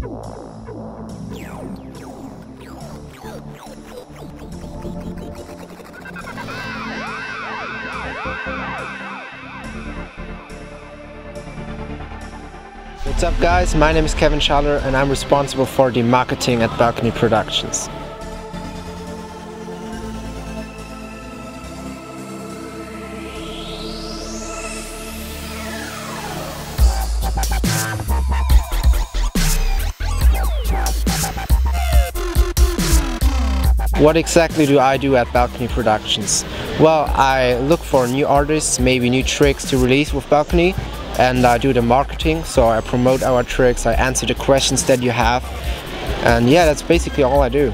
What's up guys, my name is Kevin Schaller and I'm responsible for the marketing at Balcony Productions. What exactly do I do at Balcony Productions? Well, I look for new artists, maybe new tricks to release with Balcony and I do the marketing, so I promote our tricks, I answer the questions that you have and yeah, that's basically all I do.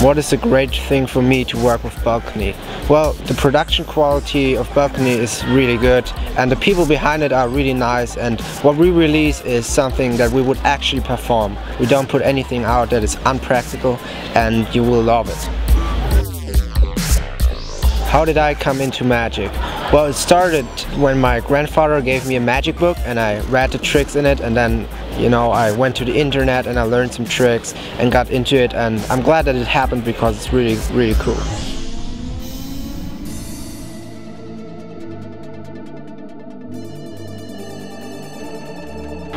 What is a great thing for me to work with Balcony? Well, the production quality of Balcony is really good and the people behind it are really nice and what we release is something that we would actually perform. We don't put anything out that is unpractical and you will love it. How did I come into magic? Well, it started when my grandfather gave me a magic book and I read the tricks in it and then, you know, I went to the internet and I learned some tricks and got into it and I'm glad that it happened because it's really, really cool.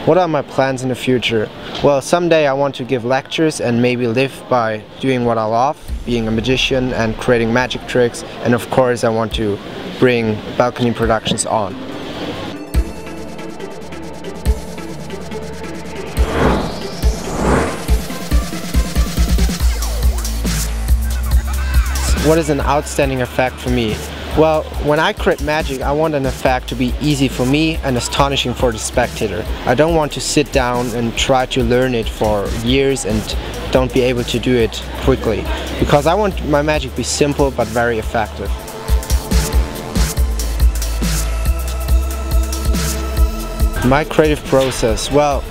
What are my plans in the future? Well, someday I want to give lectures and maybe live by doing what I love, being a magician and creating magic tricks, and of course I want to bring balcony productions on. What is an outstanding effect for me? Well, when I create magic, I want an effect to be easy for me and astonishing for the spectator. I don't want to sit down and try to learn it for years and don't be able to do it quickly. Because I want my magic to be simple but very effective. My creative process, well,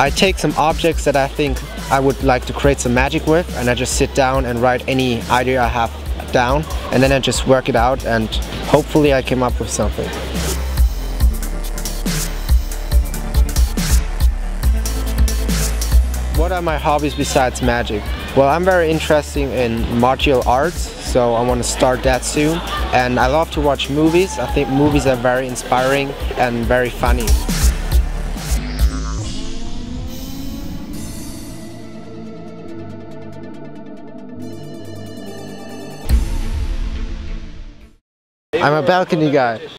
I take some objects that I think I would like to create some magic with and I just sit down and write any idea I have down and then I just work it out and hopefully I came up with something. What are my hobbies besides magic? Well, I'm very interested in martial arts, so I want to start that soon. And I love to watch movies. I think movies are very inspiring and very funny. I'm a balcony guy.